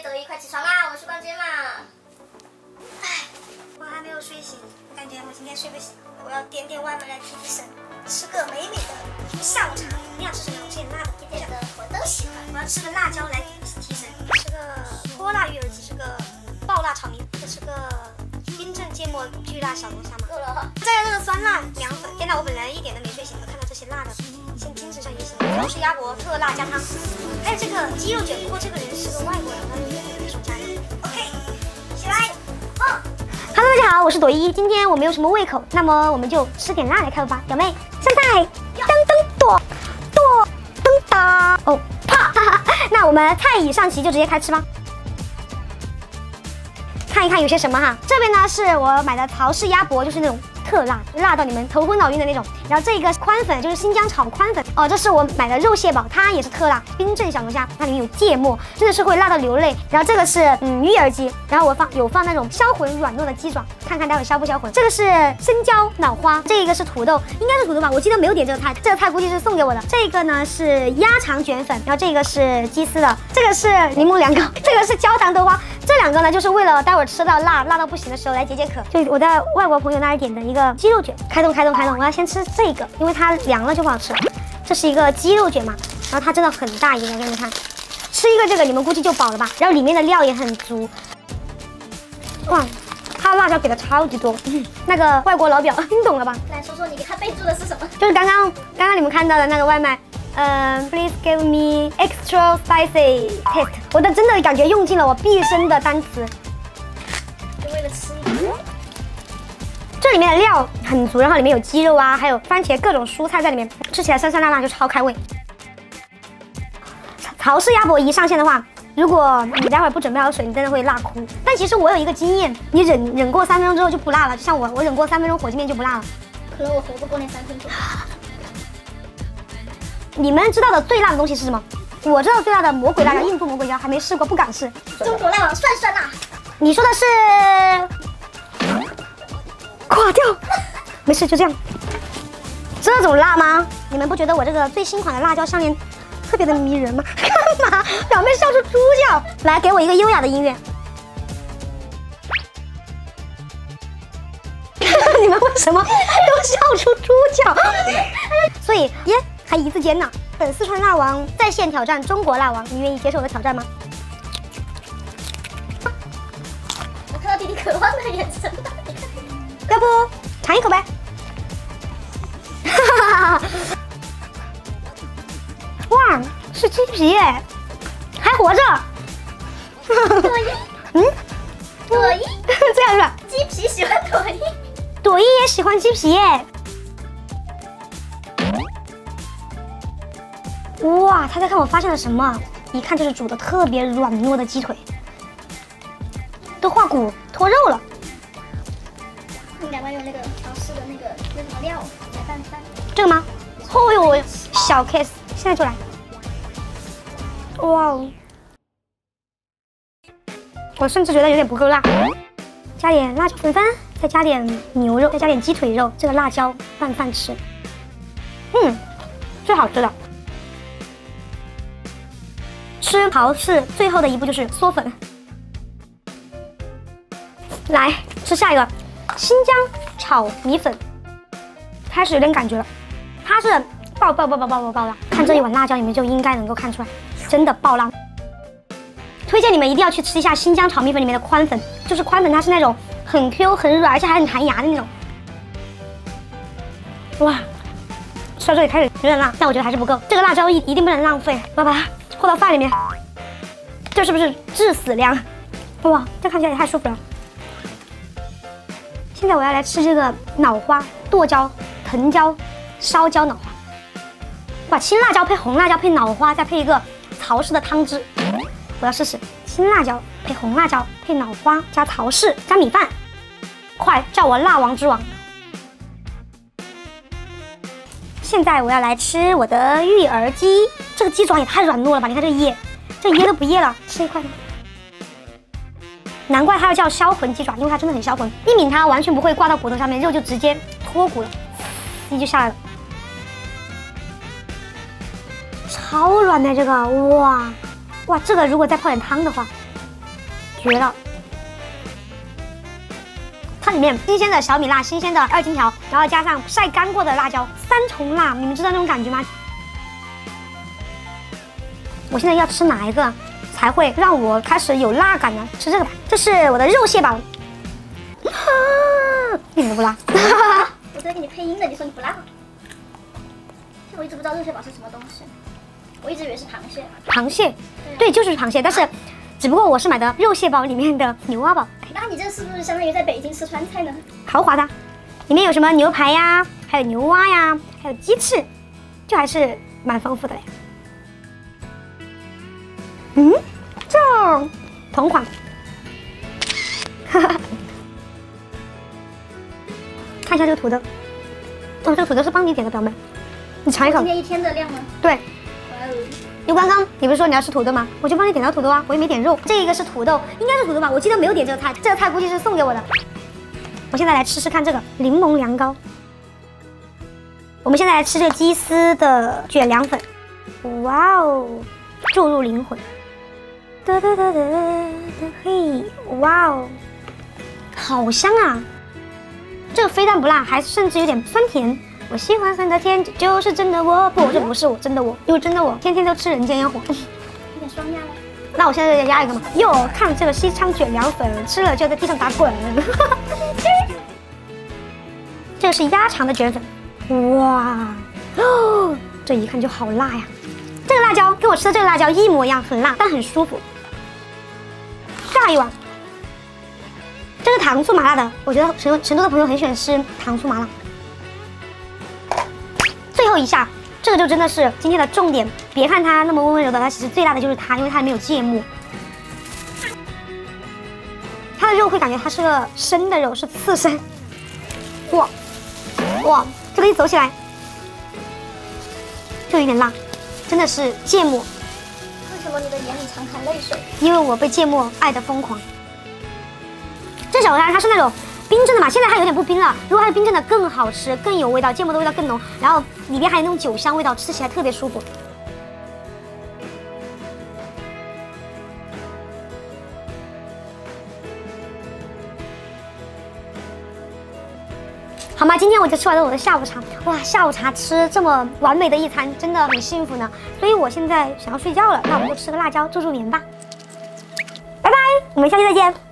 一抖一，快起床啦！我们去逛街嘛。唉，我还没有睡醒，我感觉我今天睡不醒，我要点点外卖来提提神，吃个美美的下午茶。你要吃什么？我吃点辣的。点点的我都喜欢。我要吃个辣椒来提神，吃个泼辣鱼吃个爆辣炒米，再吃个冰镇芥末巨辣小龙虾嘛。够了。再来这个酸辣凉粉。天呐，我本来一点都没睡醒，我看到这些辣的，先精神上也行。潮式鸭脖特辣加汤，还有这个鸡肉卷。不过这个人是个外国人，大家好，我是朵一。今天我没有什么胃口，那么我们就吃点辣来开胃吧，表妹。现在噔噔朵朵噔哒哦啪，那我们菜已上齐，就直接开吃吧。看一看有些什么哈，这边呢是我买的曹氏鸭脖，就是那种。特辣，辣到你们头昏脑晕的那种。然后这个宽粉就是新疆炒宽粉哦，这是我买的肉蟹堡，它也是特辣。冰镇小龙虾，它里面有芥末，真的是会辣到流泪。然后这个是嗯鱼耳鸡，然后我放有放那种销魂软糯的鸡爪，看看待会销不销魂。这个是生椒脑花，这个是土豆，应该是土豆吧？我记得没有点这个菜，这个菜估计是送给我的。这个呢是鸭肠卷粉，然后这个是鸡丝的，这个是柠檬凉糕，这个是焦糖豆花。这两个呢就是为了待会儿吃到辣辣到不行的时候来解解渴。就我在外国朋友那里点的一个。鸡肉卷，开动开动开动！我要先吃这个，因为它凉了就不好吃了。这是一个鸡肉卷嘛，然后它真的很大一个，给你们看，吃一个这个你们估计就饱了吧。然后里面的料也很足，哇，它辣椒给的超级多。那个外国老表，听懂了吧？来说说你给他备注的是什么？就是刚刚刚刚你们看到的那个外卖，嗯，Please give me extra spicy taste。我的真的感觉用尽了我毕生的单词，就为了吃。这里面的料很足，然后里面有鸡肉啊，还有番茄，各种蔬菜在里面，吃起来酸酸辣辣就超开胃。曹氏鸭脖一上线的话，如果你待会儿不准备好水，你真的会辣哭。但其实我有一个经验，你忍忍过三分钟之后就不辣了。就像我，我忍过三分钟火鸡面就不辣了。可能我活不过那三分钟。你们知道的最辣的东西是什么？我知道最辣的魔鬼辣椒，印度魔鬼椒，还没试过，不敢试。中国辣王算酸辣。你说的是？垮掉，没事，就这样。这种辣吗？你们不觉得我这个最新款的辣椒项链特别的迷人吗？干嘛？表妹笑出猪叫！来，给我一个优雅的音乐。你们为什么都笑出猪叫？所以耶，还一字肩呢。本四川辣王在线挑战中国辣王，你愿意接受我的挑战吗？我看到弟弟渴望的眼神。要不尝一口呗？哇，是鸡皮耶，还活着。朵依，嗯，朵一，这样是吧？鸡皮喜欢朵一，朵一也喜欢鸡皮耶。哇，他在看我发现了什么？一看就是煮的特别软糯的鸡腿，都化骨脱肉了。你赶快用那个调试的那个那什么料来拌饭。这个吗？哦呦，小 case，现在就来。哇哦！我甚至觉得有点不够辣，加点辣椒粉粉，再加点牛肉，再加点鸡腿肉，这个辣椒拌饭吃，嗯，最好吃的。吃蚝是最后的一步就是嗦粉。来吃下一个。新疆炒米粉开始有点感觉了，它是爆爆爆爆爆爆爆辣！看这一碗辣椒，你们就应该能够看出来，真的爆辣。推荐你们一定要去吃一下新疆炒米粉里面的宽粉，就是宽粉，它是那种很 Q 很软，而且还很弹牙的那种。哇，吃到这里开始有点辣，但我觉得还是不够，这个辣椒一一定不能浪费，我要把它和到饭里面。这是不是致死量？哇，这看起来也太舒服了。现在我要来吃这个脑花剁椒藤椒烧椒脑花，哇，青辣椒配红辣椒配脑花，再配一个曹氏的汤汁，我要试试青辣椒配红辣椒配脑花加曹氏加米饭，快叫我辣王之王！现在我要来吃我的育儿鸡，这个鸡爪也太软糯了吧！你看这噎，这噎都不噎了，吃一块。难怪它要叫销魂鸡爪，因为它真的很销魂，一抿它完全不会挂到骨头上面，肉就直接脱骨了，鸡就下来了，超软的这个，哇哇，这个如果再泡点汤的话，绝了！它里面新鲜的小米辣，新鲜的二荆条，然后加上晒干过的辣椒，三重辣，你们知道那种感觉吗？我现在要吃哪一个才会让我开始有辣感呢？吃这个吧，这是我的肉蟹堡，一点都不辣。我在给你配音的，你说你不辣？我一直不知道肉蟹堡是什么东西，我一直以为是螃蟹。螃蟹，对，就是螃蟹，但是只不过我是买的肉蟹堡里面的牛蛙堡，那你这是不是相当于在北京吃川菜呢？豪华的，里面有什么牛排呀，还有牛蛙呀，还有鸡翅，就还是蛮丰富的嘞。嗯，这同款，哈哈。看一下这个土豆，哦，这个土豆是帮你点的，表妹，你尝一口今。天一天的量吗？对，哇哦，就刚刚你不是说你要吃土豆吗？我就帮你点到土豆啊，我也没点肉。这一个是土豆，应该是土豆吧？我记得没有点这个菜，这个菜估计是送给我的。我现在来吃吃看这个柠檬凉糕。我们现在来吃这个鸡丝的卷凉粉，哇哦，注入灵魂。哒哒哒哒哒，嘿，哇哦，好香啊！这个非但不辣，还甚至有点酸甜。我喜欢酸的甜，这就是真的我。不，这不是我真的我，因为真的我天天都吃人间烟火。有点双压了。那我现在再压一个嘛？哟，看这个西昌卷凉粉，吃了就在地上打滚。这个是鸭肠的卷粉，哇，哦，这一看就好辣呀！这个辣椒跟我吃的这个辣椒一模一样，很辣，但很舒服。一碗，这个糖醋麻辣的，我觉得成成都的朋友很喜欢吃糖醋麻辣。最后一下，这个就真的是今天的重点。别看它那么温温柔的，它其实最辣的就是它，因为它里面有芥末。它的肉会感觉它是个生的肉，是刺身。哇哇，这个一走起来就有点辣，真的是芥末，为什么你的眼里常含泪水？因为我被芥末爱的疯狂。这小鸭它是那种冰镇的嘛，现在它有点不冰了。如果它是冰镇的更好吃，更有味道，芥末的味道更浓，然后里边还有那种酒香味道，吃起来特别舒服。好吗？今天我就吃完了我的下午茶，哇，下午茶吃这么完美的一餐，真的很幸福呢。所以我现在想要睡觉了，那我们就吃个辣椒助助眠吧。拜拜，我们下期再见。